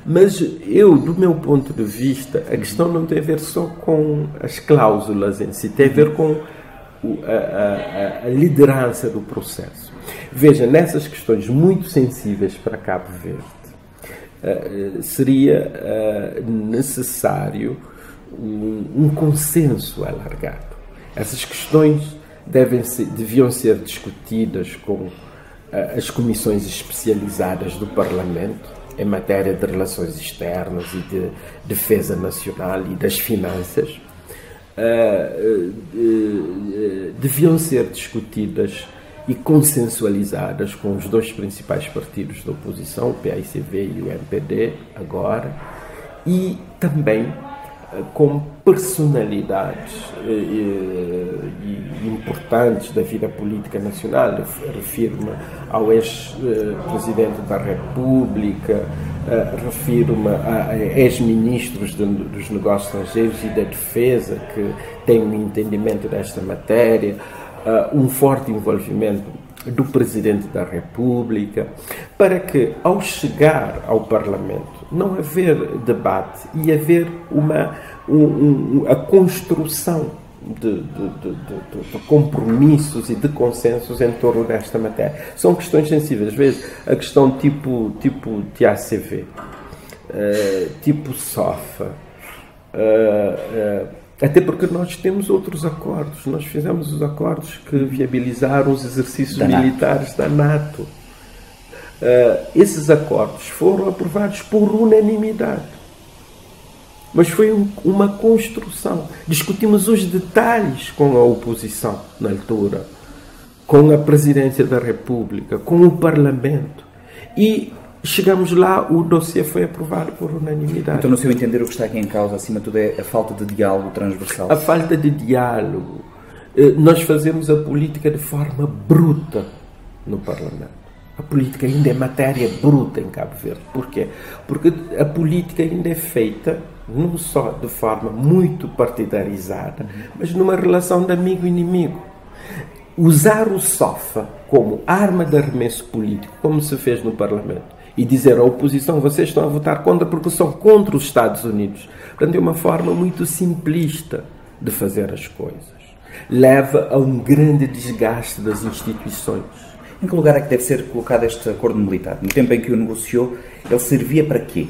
Mas eu, do meu ponto de vista, a questão não tem a ver só com as cláusulas em si, tem a ver com a, a, a liderança do processo. Veja, nessas questões muito sensíveis para Cabo Verde, uh, seria uh, necessário um, consenso alargado. Essas questões devem ser, deviam ser discutidas com as comissões especializadas do Parlamento em matéria de relações externas e de defesa nacional e das finanças uh, uh, deviam ser discutidas e consensualizadas com os dois principais partidos da oposição, o PICV e o MPD, agora, e também com personalidades eh, eh, importantes da vida política nacional. Refiro-me ao ex-presidente da República, eh, refiro-me a ex-ministros dos negócios estrangeiros e da defesa que têm um entendimento desta matéria, um forte envolvimento do Presidente da República, para que, ao chegar ao Parlamento, não haver debate e haver uma, um, um, a construção de, de, de, de, compromissos e de consensos em torno desta matéria. São questões sensíveis. Veja, a questão tipo, tipo TACV, uh, eh, tipo SOFA, uh, uh, até porque nós temos outros acordos. Nós fizemos os acordos que viabilizaram os exercícios da militares NATO. da NATO. Uh, esses acordos foram aprovados por unanimidade. Mas foi um, uma construção. Discutimos os detalhes com a oposição na altura, com a presidência da República, com o Parlamento. E Chegamos lá, o dossiê foi aprovado por unanimidade. Então, no seu entender, o que está aqui em causa, acima de tudo, é a falta de diálogo transversal? A falta de diálogo. Eh, nós fazemos a política de forma bruta no Parlamento. A política ainda é matéria bruta em Cabo Verde. Porquê? Porque a política ainda é feita não só de forma muito partidarizada, mas numa relação de amigo-inimigo. usar o SOFA como arma de arremesso político, como se fez no Parlamento, e dizer à oposição: vocês estão a votar contra porque são contra os Estados Unidos. Portanto, é uma forma muito simplista de fazer as coisas. Leva a um grande desgaste das instituições. Em que lugar é que deve ser colocado este acordo militar? No tempo em que o negociou, ele servia para quê?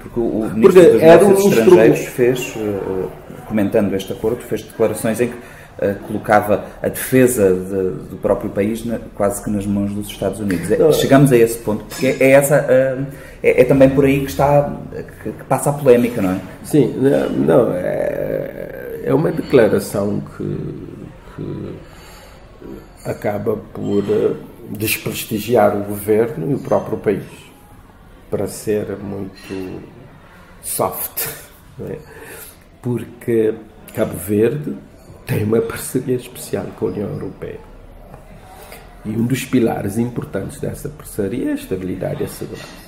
Porque o ministro porque dos Negócios um Estrangeiros fez, uh, comentando este acordo, fez declarações em que uh, colocava a defesa de, do próprio país na, quase que nas mãos dos Estados Unidos. É, chegamos a esse ponto, porque é, é essa, uh, é, é, também por aí que está, que, que, passa a polémica, não é? Sim, não, é, é uma declaração que, que acaba por desprestigiar o governo e o próprio país, para ser muito soft, *laughs* é? porque Cabo Verde tem uma parceria especial com a União Europeia. E um dos pilares importantes dessa parceria é a estabilidade e a segurança.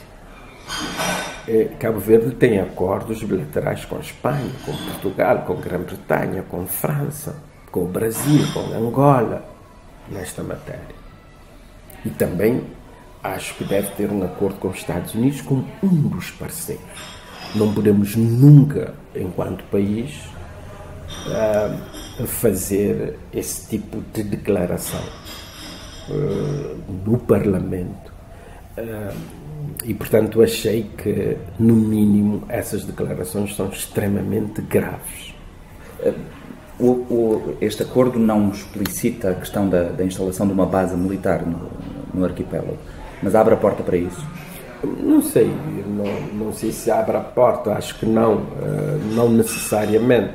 É, Cabo Verde tem acordos bilaterais com a Espanha, com Portugal, com Grã-Bretanha, com França, com o Brasil, com Angola, nesta matéria. E também acho que deve ter um acordo com os Estados Unidos como um dos parceiros. Não podemos nunca, enquanto país, uh, fazer esse tipo de declaração uh, no Parlamento. Uh, e, portanto, achei que, no mínimo, essas declarações são extremamente graves. O, o, este acordo não explicita a questão da, da instalação de uma base militar no, no, arquipélago, mas abre a porta para isso? Não sei, não, não sei se abre a porta, acho que não, eh, não necessariamente.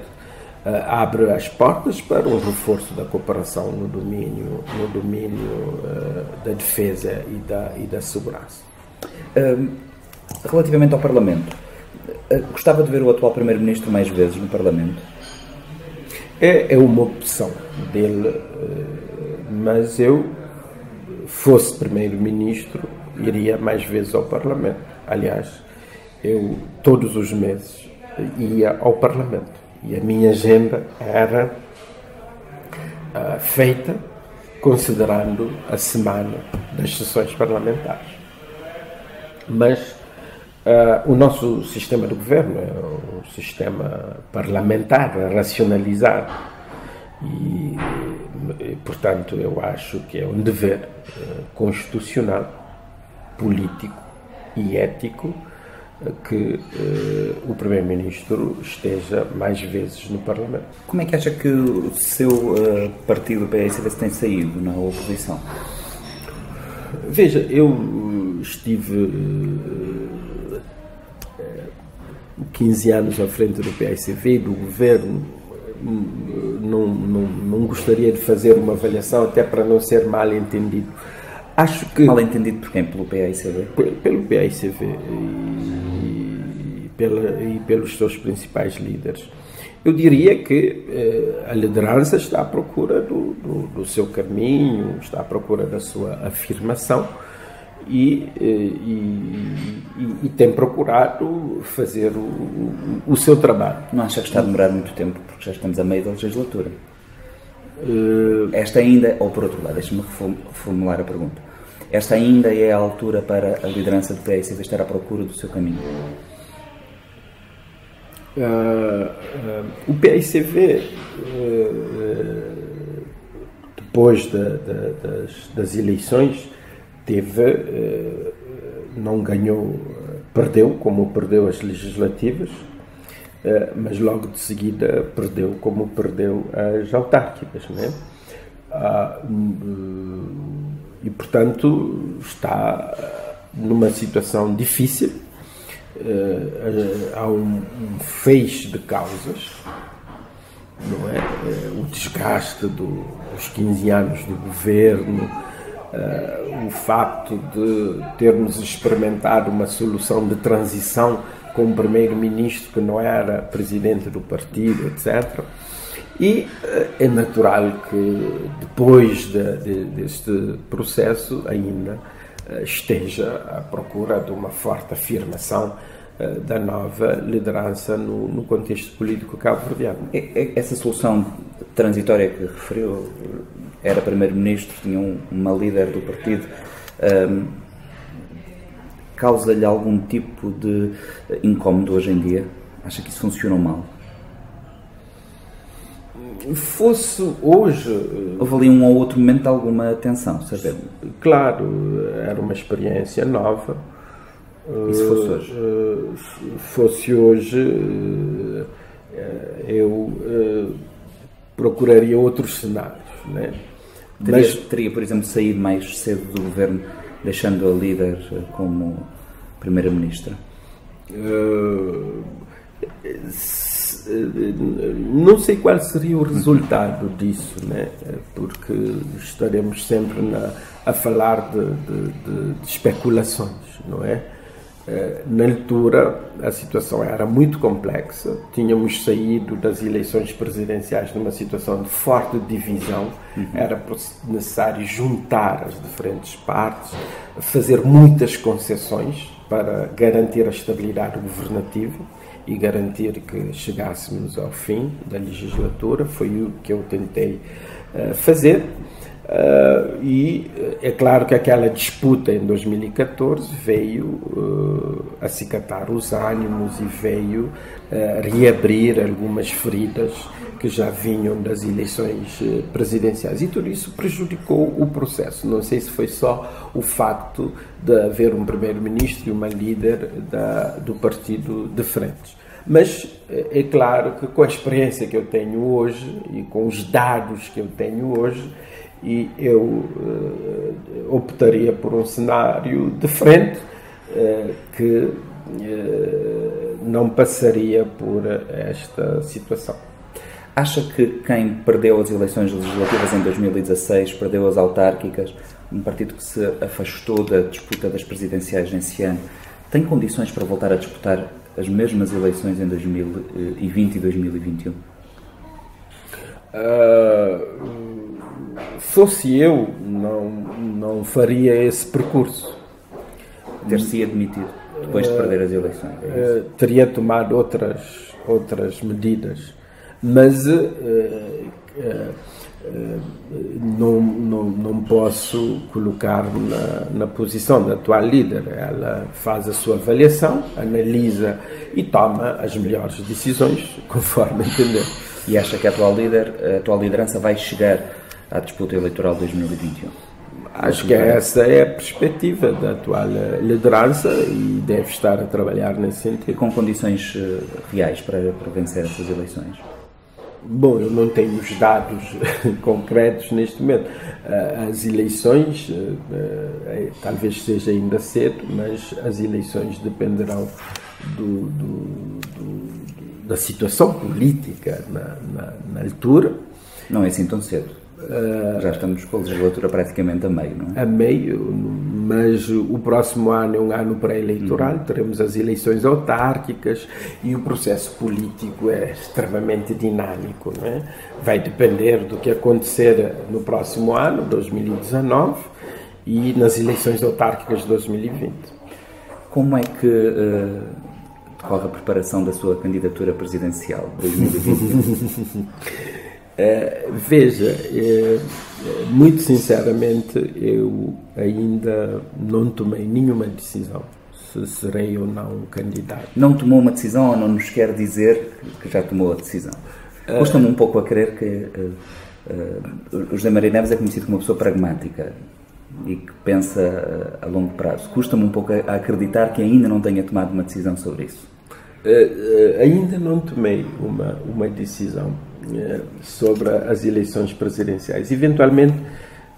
Eh, abre as portas para um reforço da cooperação no domínio, no domínio eh, da defesa e da, e da segurança. relativamente ao Parlamento, gostava de ver o atual Primeiro-Ministro mais vezes no Parlamento? É, é uma opção dele, mas eu, fosse Primeiro-Ministro, iria mais vezes ao Parlamento. Aliás, eu todos os meses ia ao Parlamento e a minha agenda era uh, feita considerando a semana das sessões parlamentares. Mas Uh, o nosso sistema de governo é um sistema parlamentar, racionalizado. E, portanto, eu acho que é um dever uh, constitucional, político e ético uh, que o Primeiro-Ministro esteja mais vezes no Parlamento. Como é que acha que o seu partido, o PSDB, tem saído na oposição? Veja, eu estive 15 anos à frente do PICV, do governo, não, não, não gostaria de fazer uma avaliação, até para não ser mal entendido. Acho que. Mal entendido por quem? Pelo PICV? Pelo PICV e, pela, e pelos seus principais líderes. Eu diria que eh, a liderança está à procura do, do, do seu caminho, está à procura da sua afirmação e, eh, e, e, e, tem procurado fazer o, o, seu trabalho. Não acha que está a demorar muito tempo, porque já estamos a meio da legislatura? Uh, Esta ainda, ou por outro lado, deixe-me reformular a pergunta. Esta ainda é a altura para a liderança do PSV estar à procura do seu caminho? Uh, uh, o PICV, depois da, da, das, das eleições, teve, eh, não ganhou, perdeu, como perdeu as legislativas, eh, mas logo de seguida perdeu como perdeu as autárquicas, né? e portanto está numa situação difícil, há um, feixe de causas, não é? O desgaste do, dos 15 anos do governo, uh, o facto de termos experimentado uma solução de transição com um primeiro-ministro que não era presidente do partido, etc. E uh, é natural que depois de, de, deste processo ainda uh, esteja à procura de uma forte afirmação da nova liderança no, no contexto político cabo-verdiano. Essa solução transitória que referiu era primeiro-ministro, tinha um, uma líder do partido. Um, Causa-lhe algum tipo de incómodo hoje em dia? Acha que isso funcionou mal? Fosse hoje. Houve ali um ou outro momento de alguma tensão, sabe? Claro, era uma experiência nova. E se fosse hoje? Uh, fosse hoje, eu procuraria outros cenários. Né? Teria, Mas, teria, por exemplo, saído mais cedo do governo deixando a líder como primeira-ministra? Uh, não sei qual seria o resultado disso, né? porque estaremos sempre na, a falar de, de, de, de especulações, não é? Eh, na altura, a situação era muito complexa. Tínhamos saído das eleições presidenciais numa situação de forte divisão. Uhum. Era necessário juntar as diferentes partes, fazer muitas concessões para garantir a estabilidade governativa e garantir que chegássemos ao fim da legislatura. Foi o que eu tentei uh, fazer. Uh, e eh, é claro que aquela disputa em 2014 veio uh, acicatar os ânimos e veio uh, reabrir algumas feridas que já vinham das eleições presidenciais. E tudo isso prejudicou o processo. Não sei se foi só o facto de haver um primeiro-ministro e uma líder da, do partido de frente. Mas é claro que com a experiência que eu tenho hoje e com os dados que eu tenho hoje, e eu uh, optaria por um cenário diferente uh, que uh, não passaria por esta situação. Acha que quem perdeu as eleições legislativas em 2016, perdeu as autárquicas, um partido que se afastou da disputa das presidenciais nesse ano, tem condições para voltar a disputar as mesmas eleições em 2020 e 2021? Uh, fosse eu, não, não faria esse percurso. Ter-se admitido depois de perder as eleições? É uh, teria tomado outras, outras medidas. Mas uh, uh, não, não, não posso colocar-me na, na posição da atual líder. Ela faz a sua avaliação, analisa e toma as melhores decisões *laughs* conforme entender. E acha que a atual, líder, a atual liderança vai chegar à disputa eleitoral de 2021? Acho que essa é a perspectiva da atual liderança e deve estar a trabalhar nesse sentido. E com condições eh, reais para, para vencer essas eleições? Bom, eu não tenho os dados *laughs* concretos neste momento. Eh, as eleições, eh, talvez seja ainda cedo, mas as eleições dependerão do, do, do, da situação política na, na, na altura. Não é assim tão cedo. Já estamos com a legislatura praticamente a meio, não é? A meio, mas o próximo ano é um ano pré-eleitoral, uhum. teremos as eleições autárquicas e o processo político é extremamente dinâmico, não é? Vai depender do que acontecer no próximo ano, 2019, e nas eleições autárquicas de 2020. Como é que uh, decorre a preparação da sua candidatura presidencial 2020? É, *laughs* veja, é, muito sinceramente, eu ainda não tomei nenhuma decisão se serei ou não candidato. Não tomou uma decisão ou não nos quer dizer que já tomou a decisão? Custa-me um pouco a crer que uh, uh, José Maria Neves é conhecido como uma pessoa pragmática e que pensa uh, a longo prazo. Custa-me um pouco a, acreditar que ainda não tenha tomado uma decisão sobre isso. Ainda não tomei uma, uma decisão eh, sobre as eleições presidenciais. Eventualmente,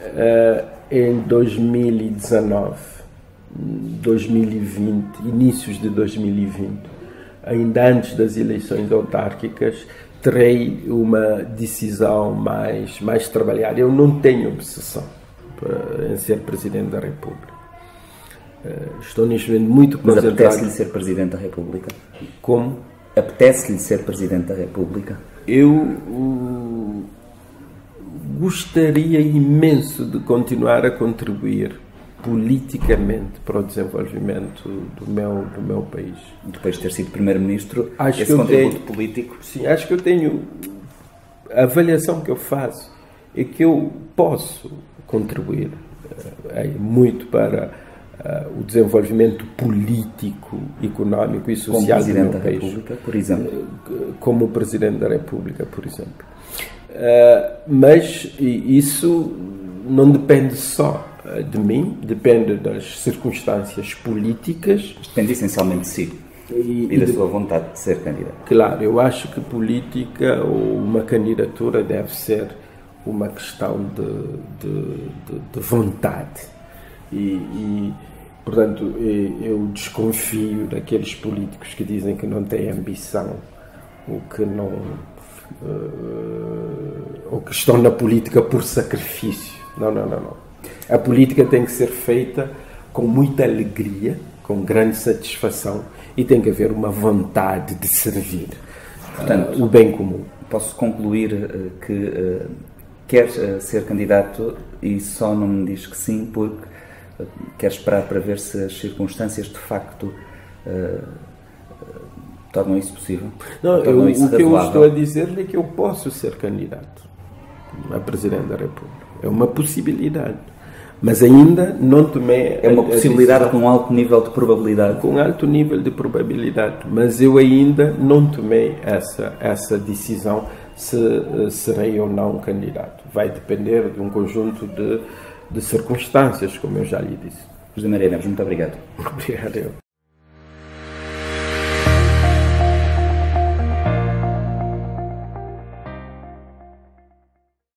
eh, em 2019, 2020, inícios de 2020, ainda antes das eleições autárquicas, terei uma decisão mais, mais trabalhada. Eu não tenho obsessão em ser Presidente da República. Eh, estou neste momento muito concentrado. Mas apetece-lhe ser Presidente da República? Como? Apetece-lhe ser Presidente da República? eu uh, gostaria imenso de continuar a contribuir politicamente para o desenvolvimento do meu, do meu país. Depois de ter sido Primeiro-Ministro, esse contributo tenho, político? Sim, acho que eu tenho. A avaliação que eu faço é que eu posso contribuir é, muito para uh, o desenvolvimento político, económico e social como do meu da país. República, por exemplo. Como Presidente da República, por exemplo. Uh, mas isso não depende só de mim, depende das circunstâncias políticas. Depende essencialmente de si e, e da de, sua vontade de ser candidato. Claro, eu acho que política ou uma candidatura deve ser uma questão de, de, de vontade. E, e, portanto, eu desconfio daqueles políticos que dizem que não têm ambição ou que não. Uh, ou que estão na política por sacrifício. Não, não, não, não. A política tem que ser feita com muita alegria, com grande satisfação e tem que haver uma vontade de servir Portanto, uh, o bem comum. Posso concluir uh, que uh, quer ser candidato e só não me diz que sim porque quer esperar para ver se as circunstâncias de facto tornam isso possível. Não, eu, isso o que eu estou a dizer é que eu posso ser candidato a Presidente da República. É uma possibilidade. Mas ainda não tomei. É uma possibilidade com alto nível de probabilidade. Com alto nível de probabilidade. Mas eu ainda não tomei essa, essa decisão se uh, serei ou não candidato. Vai depender de um conjunto de, de circunstâncias, como eu já lhe disse. José Maria Neves, muito obrigado. Obrigado. Eu.